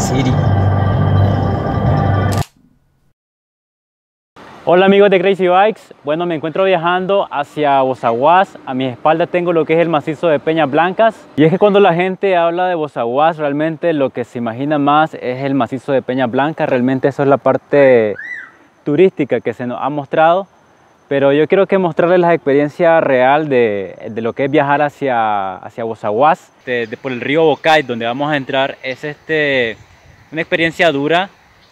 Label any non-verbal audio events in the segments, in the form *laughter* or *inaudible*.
City. Hola amigos de Crazy Bikes, bueno me encuentro viajando hacia Bozaguas, a mi espalda tengo lo que es el macizo de Peñas Blancas. Y es que cuando la gente habla de Bozaguas realmente lo que se imagina más es el macizo de Peñas Blancas, realmente eso es la parte turística que se nos ha mostrado. Pero yo quiero que mostrarles la experiencia real de, de lo que es viajar hacia, hacia Bozaguas, de, por el río Bocay donde vamos a entrar, es este, una experiencia dura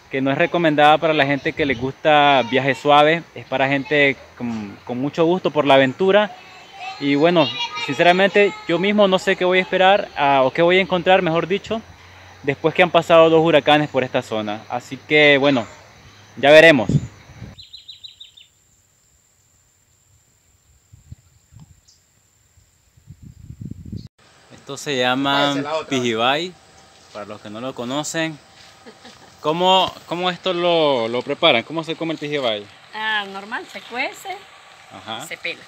que no es recomendada para la gente que le gusta viajes suaves, es para gente con, con, mucho gusto por la aventura. Y bueno, sinceramente yo mismo no sé qué voy a esperar o qué voy a encontrar, mejor dicho, después que han pasado dos huracanes por esta zona. Así que bueno, ya veremos. Esto se llama Pijibay, para los que no lo conocen. ¿Cómo, cómo esto lo, lo, preparan? ¿Cómo se come el pijibay? Ah, normal, se cuece, Ajá. se pela.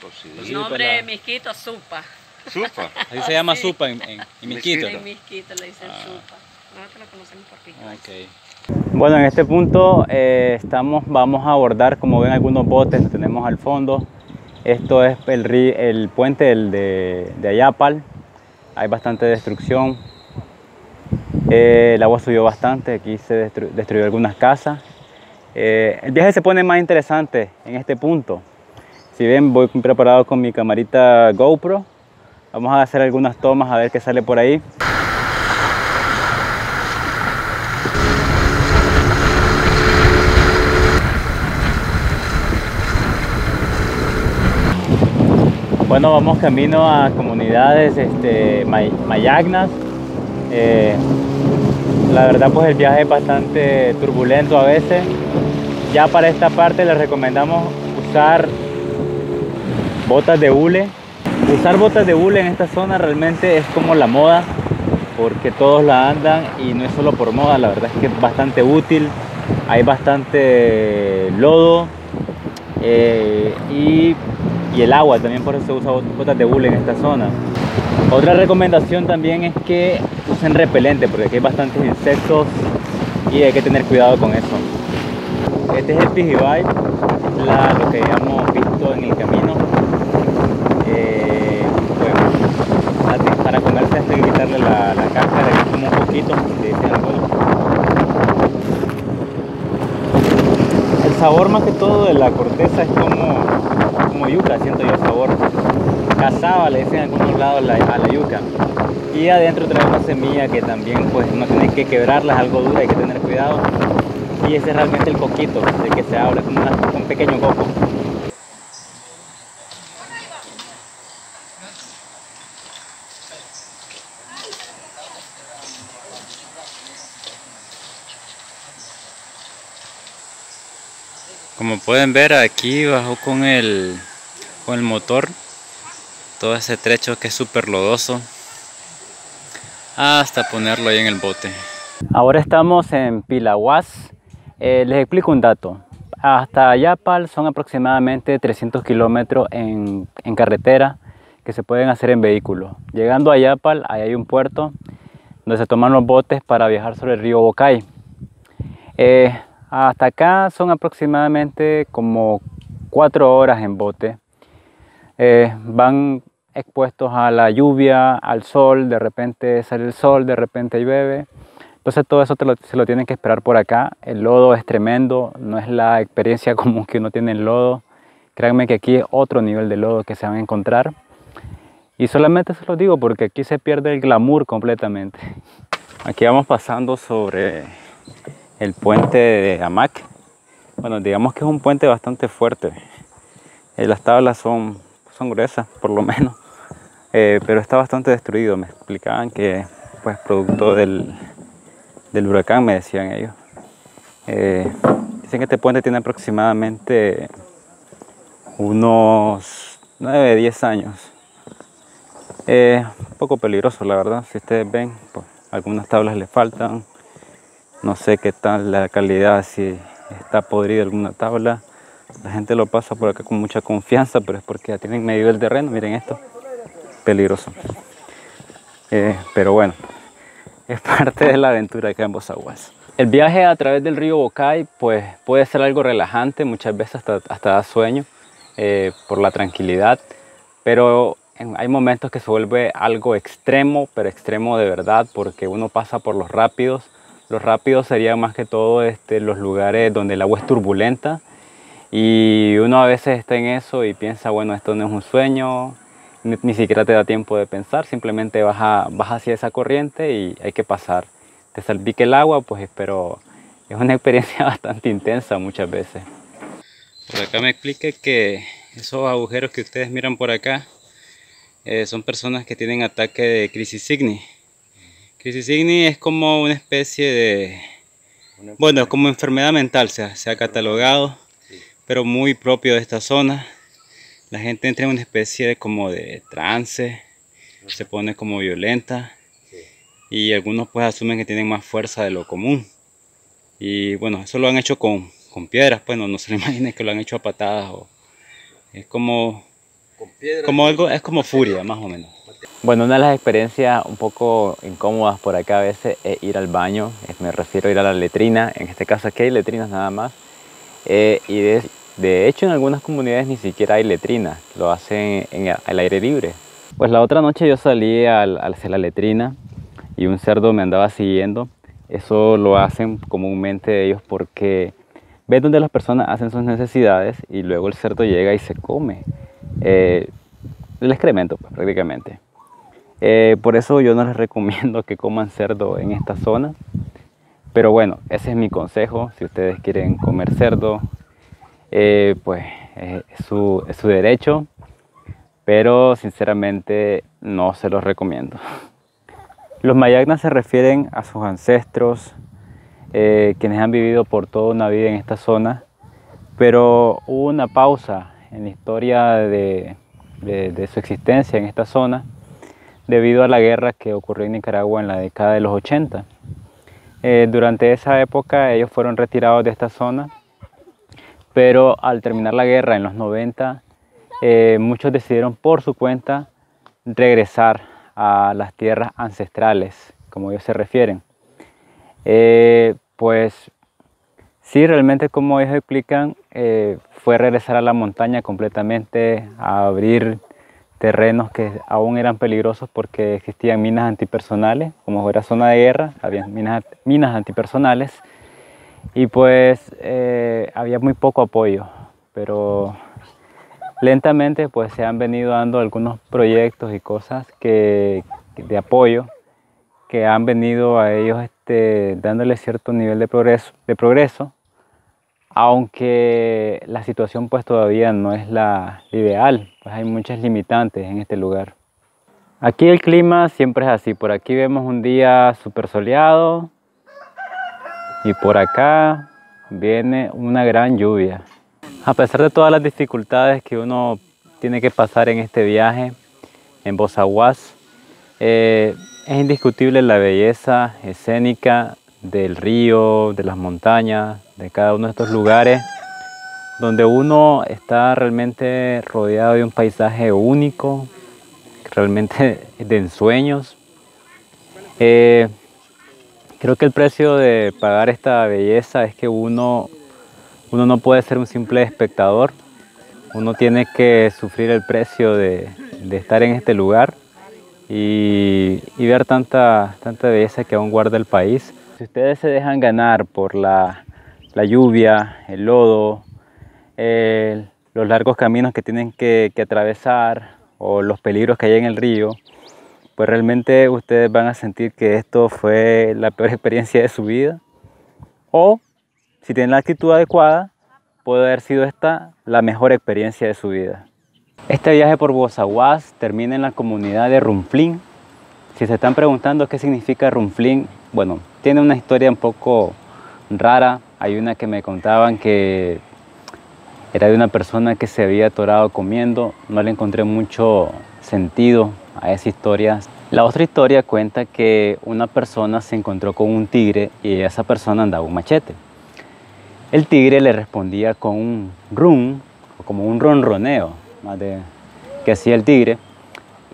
Cocido. El nombre misquito, supa. ¿Supa? Así se llama *laughs* supa en, en, en misquito. En misquito le dicen ah. supa. Nosotros lo conocemos por. Okay. Bueno, en este punto eh, estamos, vamos a abordar, como ven, algunos botes que tenemos al fondo. Esto es el, el puente del, de, de Ayapal. Hay bastante destrucción, eh, el agua subió bastante, aquí se destru destruyó algunas casas. Eh, el viaje se pone más interesante en este punto. Si ven, voy preparado con mi camarita GoPro. Vamos a hacer algunas tomas a ver qué sale por ahí. Bueno, vamos camino a comunidades este, may mayagnas. Eh, la verdad pues el viaje es bastante turbulento a veces. Ya para esta parte les recomendamos usar botas de hule. Usar botas de hule en esta zona realmente es como la moda porque todos la andan y no es solo por moda, la verdad es que es bastante útil. Hay bastante lodo eh, y, el agua, también por eso se usa botas de hule en esta zona. Otra recomendación también es que usen repelente porque aquí hay bastantes insectos y hay que tener cuidado con eso. Este es el pijibay, la, lo que hemos visto en el camino. Eh, para comerse hay que quitarle la, la cáscara y como un poquito, El sabor más que todo de la corteza es como, como yuca, siento yo el sabor cazaba, le dicen en algunos lados la, a la yuca. Y adentro trae una semilla que también pues no tiene que quebrarla, es algo dura, hay que tener cuidado. Y ese es realmente el coquito de que se abre, como un pequeño coco. Como pueden ver aquí bajó con el, con el motor todo ese trecho que es súper lodoso hasta ponerlo ahí en el bote. Ahora estamos en Pilahuas. Eh, les explico un dato. Hasta Yapal son aproximadamente 300 kilómetros en, carretera que se pueden hacer en vehículo. Llegando a Yapal, ahí hay un puerto donde se toman los botes para viajar sobre el río Bocay. Eh, hasta acá son aproximadamente como 4 horas en bote. Eh, van expuestos a la lluvia, al sol, de repente sale el sol, de repente llueve. Entonces todo eso lo, se lo tienen que esperar por acá. El lodo es tremendo, no es la experiencia *laughs* común que uno tiene en lodo. Créanme que aquí es otro nivel de lodo que se van a encontrar. Y solamente se lo digo porque aquí se pierde el glamour completamente. Aquí vamos pasando sobre el puente de Hamac. Bueno, digamos que es un puente bastante fuerte. Eh, las tablas son, son gruesas, por lo menos. Eh, pero está bastante destruido. Me explicaban que, pues, producto del, del huracán, me decían ellos. Eh, dicen que este puente tiene aproximadamente unos 9, 10 años. Eh, un poco peligroso, la verdad. Si ustedes ven, pues, algunas tablas le faltan. No sé qué tal la calidad, si está podrida alguna tabla. La gente lo pasa por acá con mucha confianza, pero es porque ya tienen medido el terreno. Miren esto peligroso. Eh, pero bueno, *laughs* es parte de la aventura acá en Bozaguas. El viaje a través del río Bocay pues, puede ser algo relajante, muchas veces hasta, hasta da sueño eh, por la tranquilidad, pero hay momentos que se vuelve algo extremo, pero extremo de verdad, porque uno pasa por los rápidos. Los rápidos serían más que todo este, los lugares donde el agua es turbulenta y uno a veces está en eso y piensa, bueno, esto no es un sueño, ni, siquiera te da tiempo de pensar, simplemente vas, vas hacia esa corriente y hay que pasar. Te salpique el agua, pues pero es una *laughs* experiencia bastante intensa muchas veces. Por acá me explique que esos agujeros que ustedes miran por acá eh, son personas que tienen ataque de crisis signi. Crisis signi es como una especie de, bueno, como enfermedad mental, se se ha catalogado, pero muy propio de esta zona la gente entra en una especie de como de trance, se pone como violenta y algunos pues asumen que tienen más fuerza de lo común. Y bueno, eso lo han hecho con, con piedras, pues no, se lo *laughs* imaginen que lo han hecho a patadas o es como, como algo, es como furia más o menos. Bueno, una de las experiencias un poco incómodas por acá a veces es ir al baño, me refiero a ir a la letrina, en este caso aquí hay letrinas nada más, eh, y de, de hecho, en algunas comunidades ni siquiera hay letrina, lo hacen en el aire libre. Pues la otra noche yo salí al, hacer la letrina y un cerdo me andaba siguiendo. Eso lo hacen comúnmente ellos porque ven donde las personas hacen sus necesidades y luego el cerdo llega y se come eh, el excremento pues, prácticamente. Eh, por eso yo no les recomiendo que coman cerdo en esta zona. Pero bueno, ese es mi consejo. Si ustedes quieren comer cerdo, eh, pues es su, derecho, pero sinceramente no se los recomiendo. *laughs* Los mayagnas se refieren a sus ancestros, eh, quienes han vivido por toda una vida en esta zona, pero hubo una pausa en la historia de, su existencia en esta zona debido a la guerra que ocurrió en Nicaragua en la década de los 80. Eh, durante esa época ellos fueron retirados de esta zona pero al terminar la guerra en los 90, eh, muchos decidieron por su cuenta regresar a las tierras ancestrales, como ellos se refieren. Eh, pues sí, realmente como ellos explican, eh, fue regresar a la montaña completamente, a abrir terrenos que aún eran peligrosos porque existían minas antipersonales, como era zona de guerra, había minas, minas antipersonales, y pues eh, había muy poco apoyo, pero lentamente pues se han venido dando algunos proyectos y cosas que, de apoyo que han venido a ellos este, dándole cierto nivel de progreso, de progreso, aunque la situación pues todavía no es la ideal, pues hay muchas limitantes en este lugar. Aquí el clima siempre es así, por aquí vemos un día súper soleado, y por acá viene una gran lluvia. A pesar de todas las dificultades que uno tiene que pasar en este viaje en Bozaguas, eh, es indiscutible la belleza escénica del río, de las montañas, de cada uno de estos lugares, donde uno está realmente rodeado de un paisaje único, realmente *laughs* de ensueños. Eh, Creo que el precio de pagar esta belleza es que uno, uno no puede ser un simple espectador, uno tiene que sufrir el precio de, estar en este lugar y, ver tanta, tanta belleza que aún guarda el país. Si ustedes se dejan ganar por la, lluvia, el lodo, los largos caminos que tienen que, que atravesar o los peligros que hay en el río, pues realmente ustedes van a sentir que esto fue la peor *laughs* experiencia de su vida. O si tienen la actitud adecuada, puede haber sido esta la mejor experiencia de su vida. Este viaje por Bozaguas termina en la comunidad de Rumflín. Si se están preguntando qué significa Rumflín, bueno, tiene una historia un poco rara. Hay una que me contaban que era de una persona que se había atorado comiendo. No le encontré mucho sentido a esa historia. La otra historia cuenta que una persona se encontró con un tigre y esa persona andaba un machete. El tigre le respondía con un rum, o como un ronroneo más de, que hacía el tigre,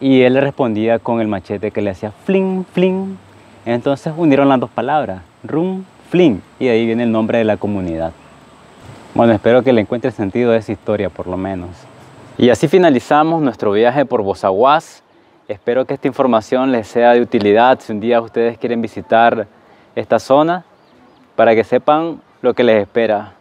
y él le respondía con el machete que le hacía fling, fling. Entonces unieron las dos palabras, Rum Flin, y ahí viene el nombre de la comunidad. Bueno, espero que le encuentre sentido a esa historia por lo menos. Y así finalizamos nuestro viaje por Bozaguas. Espero que esta información les sea de utilidad. Si un día ustedes quieren visitar esta zona para que sepan lo que les espera